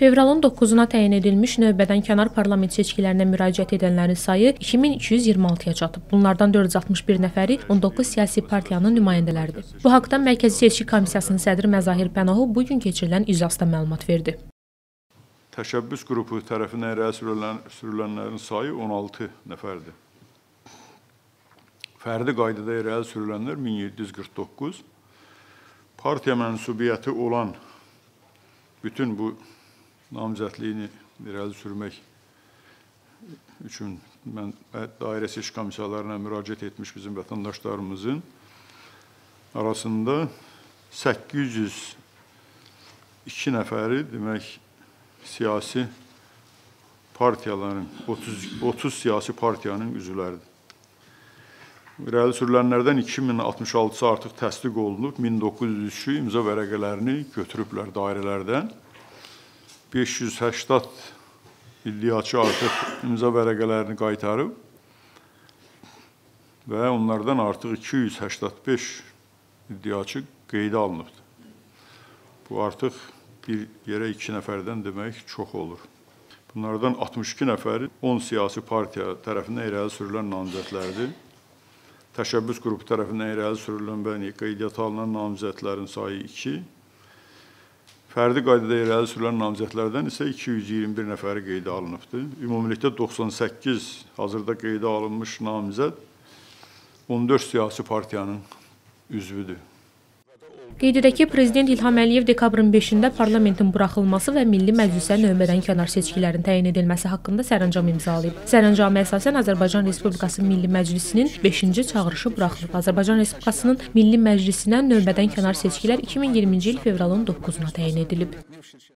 Fevralın 9-una təyin edilmiş növbədən kənar parlament seçkilərinə müraciət edənlərin sayı 2226-ya çatıb. Bunlardan 461 nəfəri 19 siyasi partiyanın nümayəndələridir. Bu haqda Mərkəzi Seçki Komissiyasının sədri Məzahir Pənahov bu gün keçirilən iclasda məlumat verdi. Təşəbbüs qrupu tərəfindən irəli sürülən, sürülənlərin sayı 16 nəfərdir. Fərdi qaydada irəli sürülənlər 1749. Partiya mənsubiyyəti olan bütün bu namizədliyini irəli sürmək üçün mən dairə seçki komissiyalarına müraciət etmiş bizim vətəndaşlarımızın arasında 802 nəfəri demək siyasi partiyaların 30 30 siyasi partiyanın üzvləridir. İrəli sürülənlərdən 2066-sı artıq təsdiq olunub, 1903-ü imza vərəqələrini götürüblər dairələrdən. 580 iddiaçı artıq imza vərəqələrini qaytarıb və onlardan artıq 285 iddiaçı qeydə alınıbdır. Bu artıq bir yerə 2 nəfərdən demək çox olur. Bunlardan 62 nəfəri 10 siyasi partiya tərəfindən irəli sürülən namizədlərdir. Təşəbbüs qrupu tərəfindən irəli sürülən və qeydiyyata alınan namizədlərin sayı 2, Fərdi qaydada irəli sürülən namizədlərdən isə 221 nəfəri qeydə alınıbdır. Ümumilikdə 98 hazırda qeydə alınmış namizəd 14 siyasi partiyanın üzvüdür. Qeyd edək ki, Prezident İlham Əliyev dekabrın 5-də parlamentin buraxılması və Milli Məclisə növbədən kənar seçkilərin təyin edilməsi haqqında sərəncam imzalayıb. Sərəncama əsasən Azərbaycan Respublikası Milli Məclisinin 5-ci çağırışı buraxılıb. Azərbaycan Respublikasının Milli Məclisinə növbədən kənar seçkilər 2020-ci il fevralın 9-na təyin edilib.